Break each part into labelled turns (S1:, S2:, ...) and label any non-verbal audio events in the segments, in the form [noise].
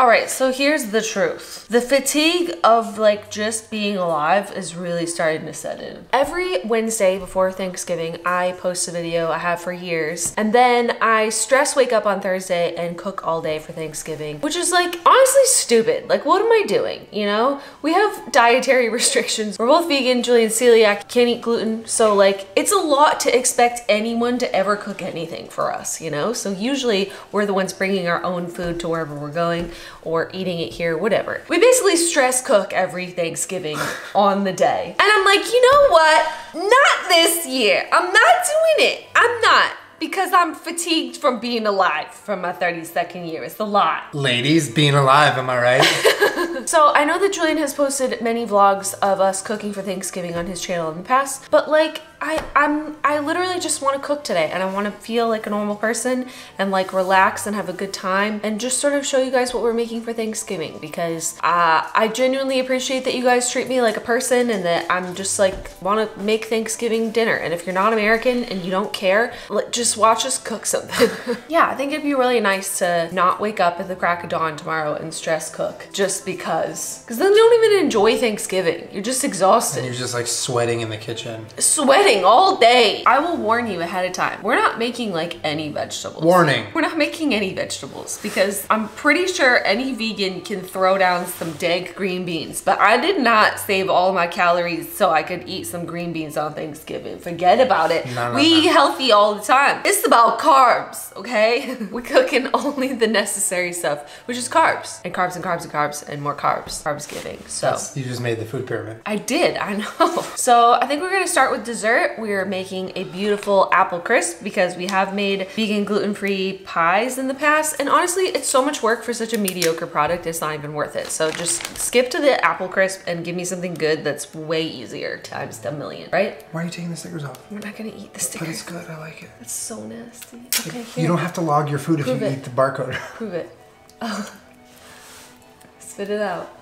S1: All right, so here's the truth. The fatigue of like just being alive is really starting to set in. Every Wednesday before Thanksgiving, I post a video I have for years, and then I stress wake up on Thursday and cook all day for Thanksgiving, which is like honestly stupid. Like, what am I doing? You know, we have dietary [laughs] restrictions. We're both vegan, Julien celiac, can't eat gluten, so like it's a lot to expect anyone to ever cook anything for us, you know? So usually we're the ones bringing our own food to wherever we're going or eating it here, whatever. We basically stress cook every Thanksgiving [sighs] on the day. And I'm like, you know what? Not this year. I'm not doing it. I'm not because I'm fatigued from being alive from my 32nd year. It's a lot.
S2: Ladies, being alive, am I right? [laughs] [laughs]
S1: so I know that Julien has posted many vlogs of us cooking for Thanksgiving on his channel in the past, but like I, I'm, I literally just want to cook today and I want to feel like a normal person and like relax and have a good time and just sort of show you guys what we're making for Thanksgiving because uh, I genuinely appreciate that you guys treat me like a person and that I'm just like want to make Thanksgiving dinner. And if you're not American and you don't care, just watch us cook something. [laughs] yeah, I think it'd be really nice to not wake up at the crack of dawn tomorrow and stress cook just because. Because then you don't even enjoy Thanksgiving. You're just exhausted.
S2: And you're just like sweating in the kitchen.
S1: Sweating all day. I will warn you ahead of time. We're not making like any vegetables.
S2: Warning.
S1: We're not making any vegetables because I'm pretty sure any vegan can throw down some dank green beans, but I did not save all my calories so I could eat some green beans on Thanksgiving. Forget about it.
S2: No, no,
S1: we
S2: no.
S1: eat healthy all the time. It's about carbs, okay? [laughs] We're cooking only the necessary stuff, which is carbs and carbs and carbs and carbs and more carbs. Carbs giving. So
S2: That's- you just made the food pyramid.
S1: I did, I know. [laughs] So I think we're gonna start with dessert. We're making a beautiful apple crisp because we have made vegan gluten-free pies in the past. And honestly, it's so much work for such a mediocre product, it's not even worth it. So just skip to the apple crisp and give me something good that's way easier times a million, right?
S2: Why are you taking the stickers off?
S1: We're not gonna eat the
S2: stickers.
S1: But
S2: it's good, I like it.
S1: It's so nasty. Okay, here.
S2: You don't have to log your food if you
S1: it.
S2: eat the barcode.
S1: Prove it. [laughs] Oh. Spit it out.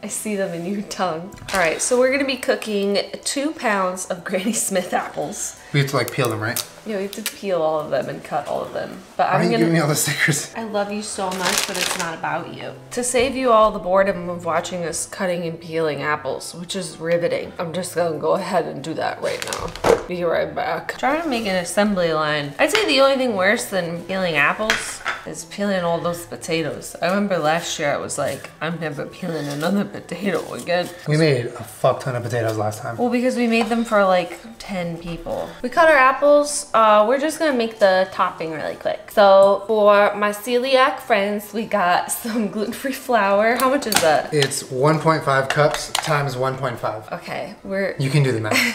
S1: I see them in your tongue. All right, so we're gonna be cooking two pounds of Granny Smith apples.
S2: We have to like peel them, right?
S1: Yeah, we have to peel all of them and cut all of them. But
S2: Why are
S1: I'm
S2: you
S1: gonna.
S2: giving me all the stickers?
S1: I love you so much, but it's not about you. To save you all the boredom of watching us cutting and peeling apples, which is riveting, I'm just gonna go ahead and do that right now. Be right back. Trying to make an assembly line. I'd say the only thing worse than peeling apples is peeling all those potatoes. I remember last year I was like, I'm never peeling another potato again.
S2: We made a fuck ton of potatoes last time.
S1: Well, because we made them for like 10 people. We cut our apples. Uh, we're just gonna make the topping really quick. So for my celiac friends, we got [laughs] some gluten-free flour. How much is that?
S2: It's 1.5 cups times 1.5.
S1: Okay, we're,
S2: You can do the math.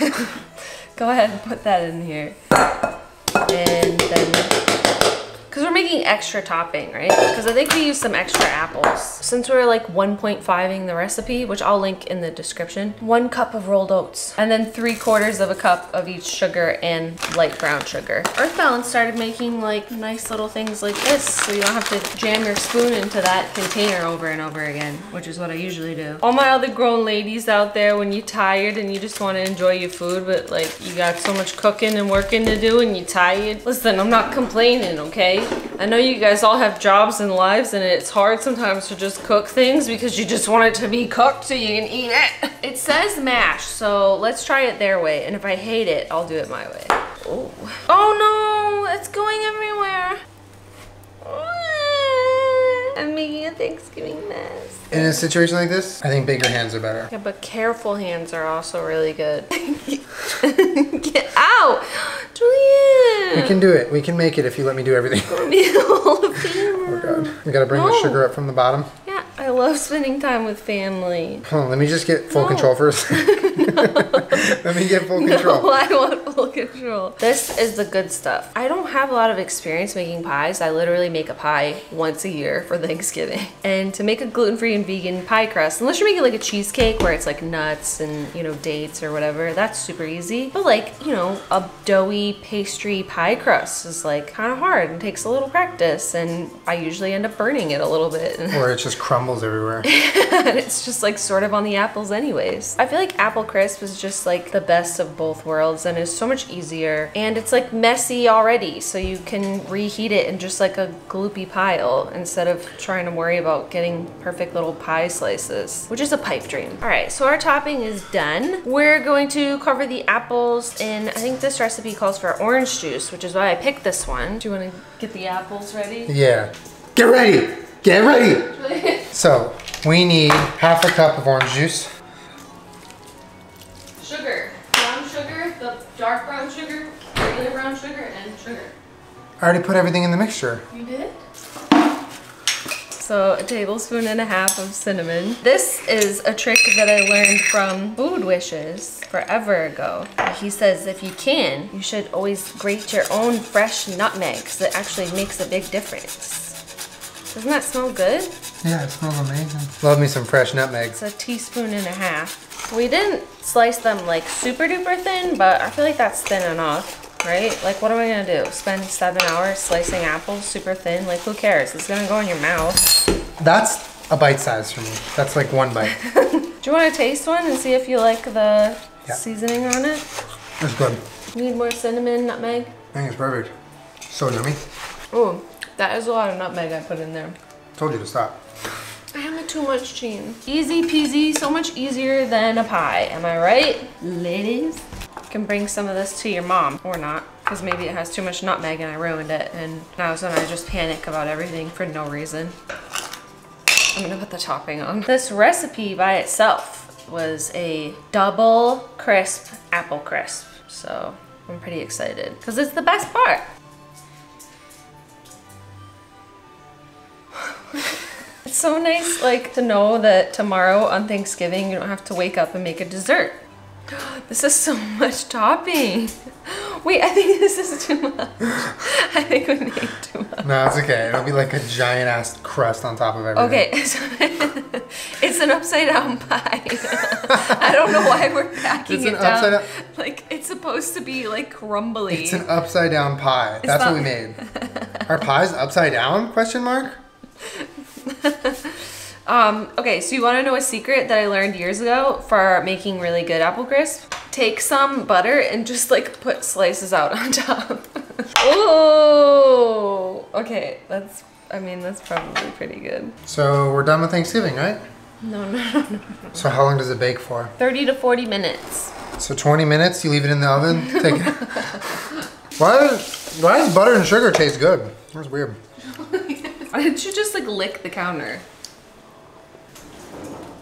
S2: [laughs]
S1: go ahead and put that in here. And then, because we're making extra topping, right? Because I think we used some extra apples. Since we're like 1.5ing the recipe, which I'll link in the description, one cup of rolled oats, and then three quarters of a cup of each sugar and light brown sugar. Earth Balance started making like nice little things like this, so you don't have to jam your spoon into that container over and over again, which is what I usually do. All my other grown ladies out there, when you're tired and you just want to enjoy your food, but like you got so much cooking and working to do and you're tired, listen, I'm not complaining, okay? I know you guys all have jobs and lives and it's hard sometimes to just cook things because you just want it to be cooked so you can eat it. It says mash, so let's try it their way. And if I hate it, I'll do it my way. Oh, oh no, it's going everywhere. I'm making a Thanksgiving mess.
S2: In a situation like this, I think bigger hands are better.
S1: Yeah, but careful hands are also really good. [laughs] [laughs] Get out! Julien!
S2: We can do it. We can make it if you let me do everything. [laughs] Oh god. We gotta bring the sugar up from the bottom.
S1: Love spending time with family.
S2: Let me just get full
S1: No.
S2: control first. [laughs] [laughs] let me get full
S1: No,
S2: control. [laughs]
S1: I want full control. This is the good stuff. I don't have a lot of experience making pies. I literally make a pie once a year for Thanksgiving. And to make a gluten-free and vegan pie crust, unless you're making like a cheesecake where it's like nuts and, you know, dates or whatever, that's super easy. But like, you know, a doughy pastry pie crust is like kind of hard and takes a little practice. And I usually end up burning it a little bit.
S2: Or it just crumbling everywhere.
S1: and [laughs] it's just like sort of on the apples anyways. I feel like apple crisp is just like the best of both worlds and is so much easier and it's like messy already so you can reheat it in just like a gloopy pile instead of trying to worry about getting perfect little pie slices, which is a pipe dream. All right, so our topping is done. We're going to cover the apples in, I think this recipe calls for orange juice, which is why I picked this one. Do you want to get the apples ready?
S2: Yeah. Get ready! Get ready! [laughs] so, we need half a cup of orange juice.
S1: Sugar. Brown sugar, the dark brown sugar, regular brown sugar, and sugar.
S2: I already put everything in the mixture.
S1: You did? So a tablespoon and a half of cinnamon. This is a trick that I learned from Food Wishes forever ago. He says if you can, you should always grate your own fresh nutmeg because it actually makes a big difference. Doesn't that smell good?
S2: Yeah, it smells amazing. Love me some fresh nutmeg.
S1: It's a teaspoon and a half. We didn't slice them like super duper thin, but I feel like that's thin enough, right? Like what am I gonna do? Spend seven hours slicing apples super thin? Like who cares? It's gonna go in your mouth.
S2: That's a bite size for me. That's like one bite. [laughs]
S1: Do you wanna taste one and see if you like the
S2: Yeah.
S1: seasoning on it?
S2: That's good.
S1: Need more cinnamon, nutmeg?
S2: I think it's perfect. So yummy.
S1: Ooh, that is a lot of nutmeg I put in there.
S2: Told you to stop.
S1: Too much cheese. Easy peasy, so much easier than a pie. Am I right, ladies? You can bring some of this to your mom, or not, because maybe it has too much nutmeg and I ruined it, and now is when I just panic about everything for no reason. I'm gonna put the topping on. This recipe by itself was a double crisp apple crisp, so I'm pretty excited, because it's the best part. It's so nice, like, to know that tomorrow on Thanksgiving you don't have to wake up and make a dessert. [gasps] This is so [laughs] much topping. Wait, I think this is too much. [laughs] I think we made too much.
S2: No, it's okay. It'll be like a giant ass crust on top of everything.
S1: Okay, [laughs] so it's an upside down pie. I don't know why we're packing
S2: It's
S1: it
S2: an
S1: down.
S2: upside down-
S1: Like it's supposed to be like crumbly.
S2: It's an upside down pie. That's what we made. Our pie's upside down? Question mark? [laughs]
S1: Um, okay, so you want to know a secret that I learned years ago for making really good apple crisp? Take some butter and just like put slices out on [laughs] top. oh, okay, that's, I mean, that's probably pretty good.
S2: So we're done with Thanksgiving, right?
S1: No, no, no, no.
S2: So how long does it bake for?
S1: 30 to 40 minutes.
S2: So 20 minutes, you leave it in the oven. Take it. [laughs] why, does, why does butter and sugar taste good? That's weird.
S1: Why didn't you just like lick the counter?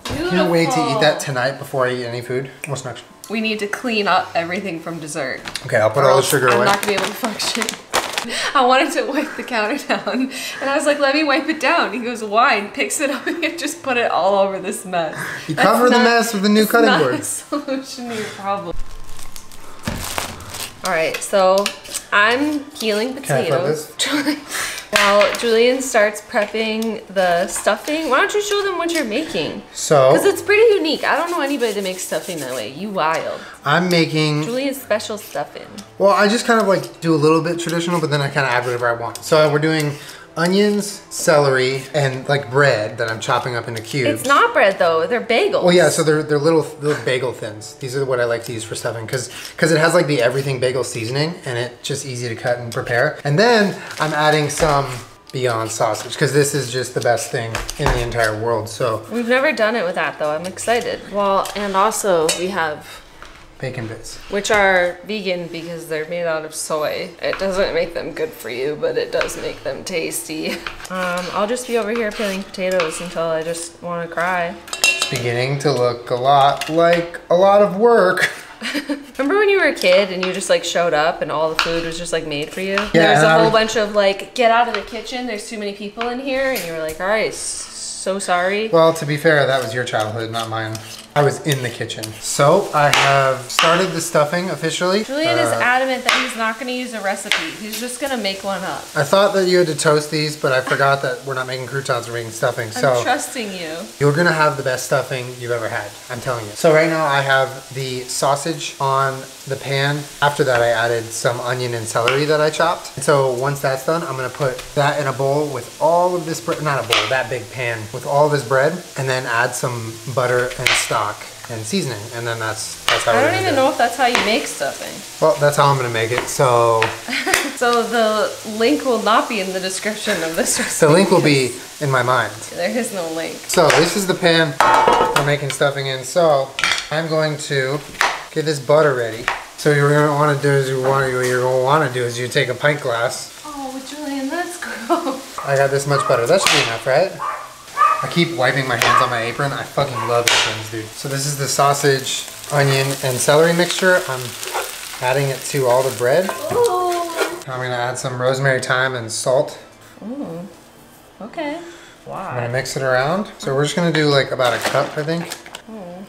S2: Can't wait to eat that tonight before I eat any food. What's next?
S1: We need to clean up everything from dessert.
S2: Okay, I'll put all the sugar
S1: I'm
S2: away.
S1: not gonna be able to function. [laughs] I wanted to wipe the counter [laughs] down, and I was like, "Let me wipe it down." He goes, "Why?" And picks it up [laughs] and just put it all over this mess.
S2: You
S1: That's
S2: cover the mess with the new cutting
S1: not
S2: board.
S1: a solution to your problem. All right, so I'm peeling
S2: Can I flip
S1: potatoes. While Julien starts prepping the stuffing, why don't you show them what you're making?
S2: So, because
S1: it's pretty unique. I don't know anybody that makes stuffing that way. You wild.
S2: I'm making,
S1: Julien's special stuffing.
S2: well, I just kind of like do a little bit traditional, but then I kind of add whatever I want. So we're doing onions, celery, and like bread that I'm chopping up into cubes.
S1: It's not bread though. They're bagels.
S2: Well, yeah, so they're, they're little, little bagel thins. These are what I like to use for stuffing because because it has like the everything bagel seasoning and it's just easy to cut and prepare. And then I'm adding some Beyond sausage because this is just the best thing in the entire world. So
S1: We've never done it with that though. I'm excited. Well, and also we have
S2: bacon bits.
S1: which are vegan because they're made out of soy. It doesn't make them good for you, but it does make them tasty. [laughs] Um, I'll just be over here peeling potatoes until I just want to cry.
S2: It's beginning to look a lot like a lot of work. [laughs]
S1: Remember when you were a kid and you just like showed up and all the food was just like made for you?
S2: Yeah,
S1: There's
S2: and
S1: a
S2: I
S1: whole
S2: would-
S1: bunch of like, get out of the kitchen. There's too many people in here, and you were like, all right, so sorry.
S2: Well, to be fair, that was your childhood, not mine. I was in the kitchen. So I have started the stuffing officially.
S1: Julien is
S2: Uh,
S1: adamant that he's not going to use a recipe. He's just going to make one up.
S2: I thought that you had to toast these, but I forgot that we're not making croutons, we're making stuffing.
S1: I'm
S2: So
S1: trusting you.
S2: you're gonna have the best stuffing you've ever had. I'm telling you. So right now I have the sausage on the pan. After that I added some onion and celery that I chopped. And so once that's done, I'm gonna put that in a bowl with all of this bread, not a bowl, that big pan with all of this bread, and then add some butter and stock and seasoning. And then that's that's how
S1: I don't even
S2: do it.
S1: know if that's how you make stuffing.
S2: Well, that's how I'm gonna make it. So [laughs]
S1: So the link will not be in the description of this recipe. [laughs]
S2: the link will be in my mind.
S1: There is no link.
S2: So this is the pan we're making stuffing in. So I'm going to get this butter ready. So you're gonna want to do is you want what you're gonna want to do is you take a pint glass.
S1: Oh, Julien, that's [laughs] gross.
S2: I got this much butter. That should be enough, right? I keep wiping my hands on my apron. I fucking love aprons, dude. So this is the sausage, onion, and celery mixture. I'm adding it to all the bread.
S1: Oh.
S2: I'm gonna add some rosemary, thyme, and salt.
S1: Ooh, Okay.
S2: Wow.
S1: I'm
S2: gonna mix it around. So we're just gonna do like about a cup, I think.
S1: Oh,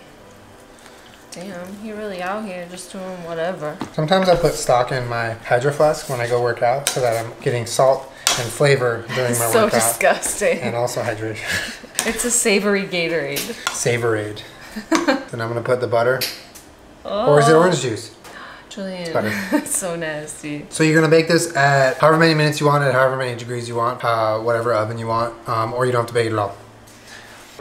S1: Damn, he really out here just doing whatever.
S2: Sometimes I put stock in my hydro flask when I go work out so that I'm getting salt and flavor during my
S1: so
S2: workout.
S1: disgusting.
S2: And also hydration. [laughs]
S1: It's a savory Gatorade.
S2: Savorade. [laughs] then I'm gonna put the butter. Or is it orange juice? Julien, [laughs]
S1: it's so nasty.
S2: So you're gonna bake this at however many minutes you want, at however many degrees you want, uh, whatever oven you want, um, or you don't have to bake it at all.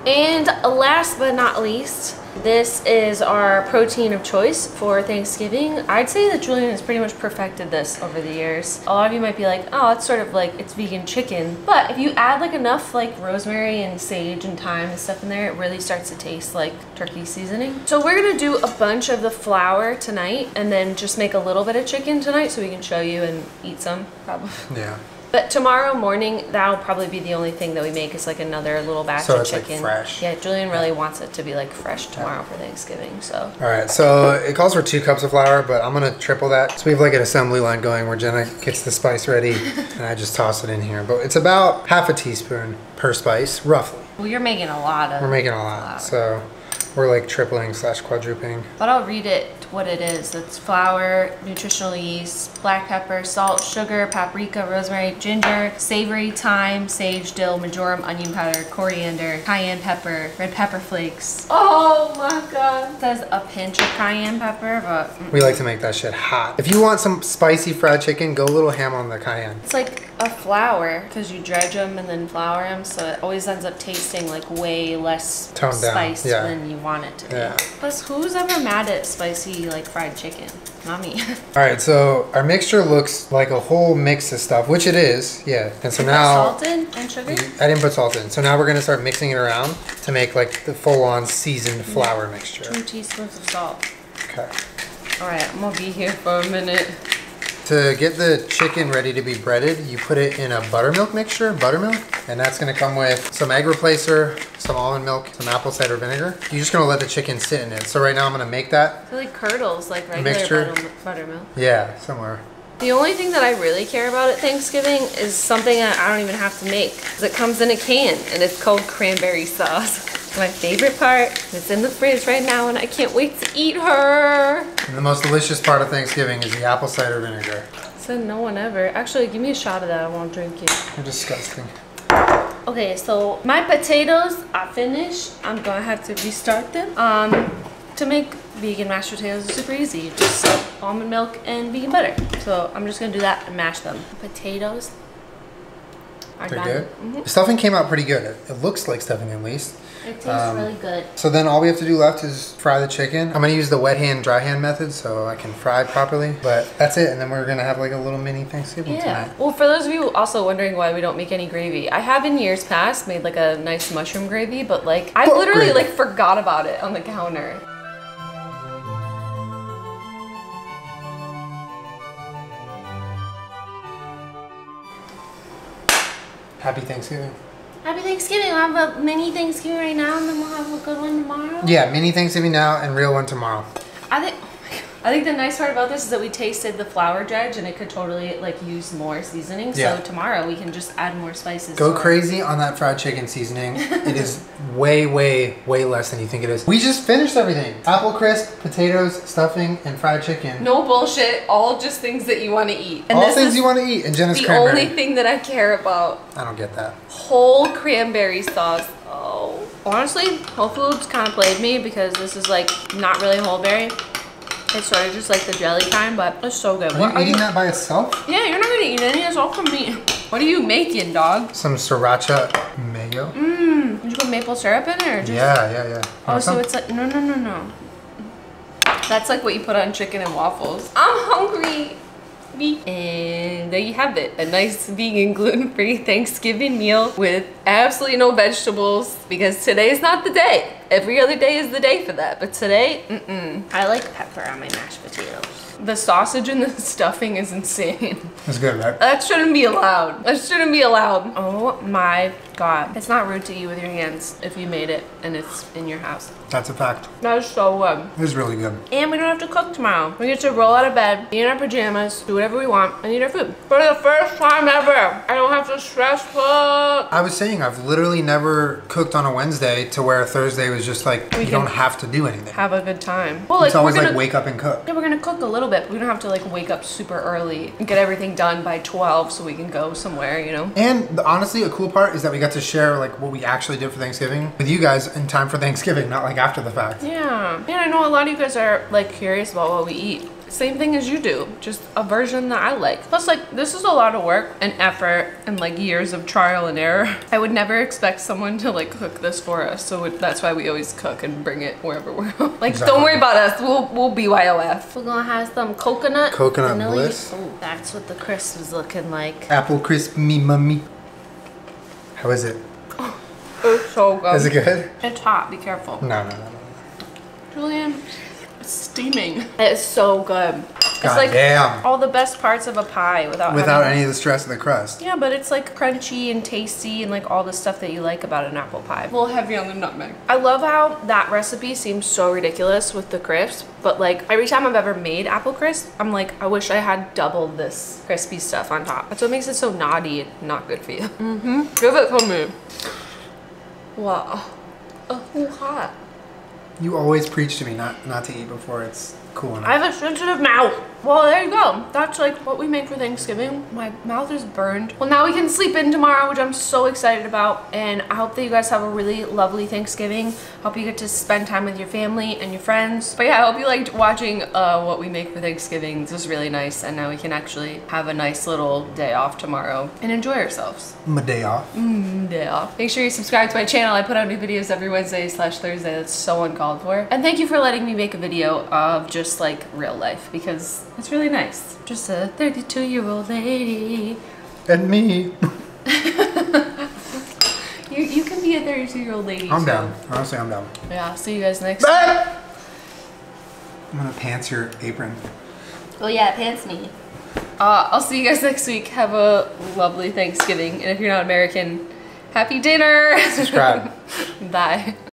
S1: And last but not least, this is our protein of choice for Thanksgiving. I'd say that Julien has pretty much perfected this over the years. A lot of you might be like, oh, it's sort of like it's vegan chicken. But if you add like enough like rosemary and sage and thyme and stuff in there, it really starts to taste like turkey seasoning. So we're gonna do a bunch of the flour tonight and then just make a little bit of chicken tonight so we can show you and eat some probably.
S2: Yeah.
S1: But tomorrow morning, that'll probably be the only thing that we make is like another little batch
S2: So
S1: of
S2: it's, like,
S1: chicken.
S2: fresh.
S1: Yeah, Julien really wants it to be like fresh tomorrow for Thanksgiving. So
S2: All right, so it calls for two cups of flour, but I'm gonna triple that. So we have like an assembly line going where Jenna gets the spice ready, [laughs] and I just toss it in here. But it's about half a teaspoon per spice, roughly.
S1: well, you're making a lot of.
S2: We're making a lot,
S1: flour.
S2: so we're like tripling slash quadrupling.
S1: But I'll read it what it is. It's flour, nutritional yeast, black pepper, salt, sugar, paprika, rosemary, ginger, savory, thyme, sage, dill, marjoram, onion powder, coriander, cayenne pepper, red pepper flakes. Oh my god. It says a pinch of cayenne pepper, but mm,
S2: We like to make that shit hot. If you want some spicy fried chicken, go a little ham on the cayenne.
S1: It's like a flour because you dredge them and then flour them, so it always ends up tasting like way less
S2: Toned down,
S1: spiced
S2: yeah.
S1: than you want it to be.
S2: Yeah.
S1: Plus, who's ever mad at spicy like fried chicken? Not me. [laughs]
S2: All right, so our mixture looks like a whole mix of stuff, which it is, yeah. And so now
S1: salted and sugar.
S2: I didn't put salt in. So now we're gonna start mixing it around to make like the full-on seasoned mm-hmm. flour mixture.
S1: Two teaspoons of salt.
S2: Okay.
S1: All right, I'm gonna be here for a minute.
S2: To get the chicken ready to be breaded, you put it in a buttermilk mixture, buttermilk, and that's gonna come with some egg replacer, some almond milk, some apple cider vinegar. You're just gonna let the chicken sit in it. So right now I'm gonna make that.
S1: Like curdles like regular
S2: Mixture.
S1: buttermilk.
S2: Yeah, somewhere.
S1: The only thing that I really care about at Thanksgiving is something that I don't even have to make. It comes in a can and it's called cranberry sauce. [laughs] My favorite part. It's in the fridge right now and I can't wait to eat her.
S2: And the most delicious part of Thanksgiving is the apple cider vinegar.
S1: Said no one ever. Actually, give me a shot of that. I won't drink it.
S2: You're disgusting.
S1: Okay, so my potatoes are finished. I'm gonna have to restart them. Um, to make vegan mashed potatoes is super easy. Just salt, almond milk, and vegan butter. So I'm just gonna do that and mash them. Potatoes are
S2: They're
S1: done.
S2: good.
S1: Mhm.
S2: Stuffing came out pretty good. It, it looks like stuffing at least.
S1: It tastes
S2: Um,
S1: really good.
S2: So then all we have to do left is fry the chicken. I'm gonna use the wet hand, dry hand method so I can fry properly. But that's it, and then we're gonna have like a little mini Thanksgiving
S1: Yeah.
S2: tonight.
S1: Well, for those of you also wondering why we don't make any gravy, I have in years past made like a nice mushroom gravy, but like I
S2: What
S1: literally
S2: gravy?
S1: like forgot about it on the counter.
S2: Happy Thanksgiving.
S1: Happy Thanksgiving. We'll have a mini Thanksgiving right now, and then we'll have a good one tomorrow.
S2: Yeah, mini Thanksgiving now and real one tomorrow.
S1: I think. My god. I think the nice part about this is that we tasted the flour dredge and it could totally like use more seasoning.
S2: Yeah.
S1: So tomorrow we can just add more spices.
S2: Go
S1: to our-
S2: crazy on that fried chicken seasoning. it is [laughs] way, way, way less than you think it is. We just finished everything. Apple crisp, potatoes, stuffing, and fried chicken.
S1: No bullshit. All just things that you want to eat. And
S2: All
S1: this
S2: things you want to eat. And Jenna's
S1: the
S2: cranberry.
S1: only thing that I care about.
S2: I don't get that.
S1: Whole cranberry sauce. Oh. Honestly, Whole Foods kind of played me because this is like not really whole berry. It's sort of just like the jelly kind, but it's so good.
S2: Are
S1: What
S2: you eating that by itself?
S1: Yeah, you're not gonna eat any. It's all from me. What are you making, dog?
S2: Some sriracha mayo.
S1: Mmm. Did you put maple syrup in it or just?
S2: Yeah, yeah, yeah.
S1: Oh, so it's like no, no, no, no. That's like what you put on chicken and waffles. I'm hungry. And there you have it. A nice vegan [laughs] gluten-free Thanksgiving meal with absolutely no vegetables because today's not the day. Every other day is the day for that. But today, mm-mm. I like pepper on my mashed potatoes. The sausage and the [laughs] stuffing is insane.
S2: It's good, right?
S1: That shouldn't be allowed. That shouldn't be allowed. Oh my god. It's not rude to eat with your hands if you made it and it's in your house.
S2: That's a fact.
S1: That is so good.
S2: It is really good.
S1: And we don't have to cook tomorrow. We get to roll out of bed, be in our pajamas, do whatever we want, and eat our food. For the first time ever, I don't have to stress cook.
S2: I was saying I've literally never cooked on a Wednesday to where Thursday was just like
S1: We
S2: you don't have to do anything.
S1: Have a good time. Well, like
S2: it's always
S1: gonna,
S2: like wake up and cook.
S1: Yeah, we're gonna cook a little bit. But we don't have to like wake up super early and get everything done by 12 so we can go somewhere, you know?
S2: And the, honestly, a cool part is that we got to share like what we actually did for Thanksgiving with you guys in time for Thanksgiving, not like after the fact.
S1: Yeah. And I know a lot of you guys are like curious about what we eat. Same thing as you do, just a version that I like. Plus, like, this is a lot of work and effort and like years of trial and error. [laughs] I would never expect someone to like cook this for us, so it, that's why we always cook and bring it wherever we're. like,
S2: Exactly.
S1: don't worry about us. We'll we'll BYOF. We're gonna have some coconut.
S2: Coconut
S1: vanilla-
S2: bliss.
S1: Ooh, that's what the crisp is looking like.
S2: Apple crisp me mummy. How is it?
S1: Oh, it's so good.
S2: Is it good?
S1: It's hot. Be careful.
S2: No, no, no, no.
S1: Julien, it's steaming. It's so good. It's
S2: God
S1: like
S2: damn.
S1: all the best parts of a pie without
S2: Without
S1: having-
S2: any of the stress of the crust.
S1: Yeah, but it's like crunchy and tasty and like all the stuff that you like about an apple pie. A little heavy on the nutmeg. I love how that recipe seems so ridiculous with the crisp, but like every time I've ever made apple crisp, I'm like, I wish I had double this crispy stuff on top. That's what makes it so naughty and not good for you. Mm-hmm. Give it to me. Wow. Oh, too hot.
S2: You always preach to me not not to eat before it's cool enough.
S1: I have a sensitive mouth. Well, there you go. That's like what we make for Thanksgiving. My mouth is burned. Well, now we can sleep in tomorrow, which I'm so excited about. And I hope that you guys have a really lovely Thanksgiving. Hope you get to spend time with your family and your friends. But yeah, I hope you liked watching uh, what we make for Thanksgiving. This was really nice. And now we can actually have a nice little day off tomorrow and enjoy ourselves.
S2: My day off.
S1: Day off. Make sure you subscribe to my channel. I put out new videos every Wednesday slash Thursday. That's so uncalled for. And thank you for letting me make a video of just like real life because it's really nice. Just a 32 year old lady.
S2: And me. [laughs]
S1: You, you can be a 32 year old lady.
S2: I'm
S1: too.
S2: down. Honestly, I'm down.
S1: Yeah, see you guys next time.
S2: I'm gonna pants your apron.
S1: Oh yeah, pants me. Uh, I'll see you guys next week. Have a lovely Thanksgiving. And if you're not American, happy dinner.
S2: Subscribe. [laughs]
S1: Bye.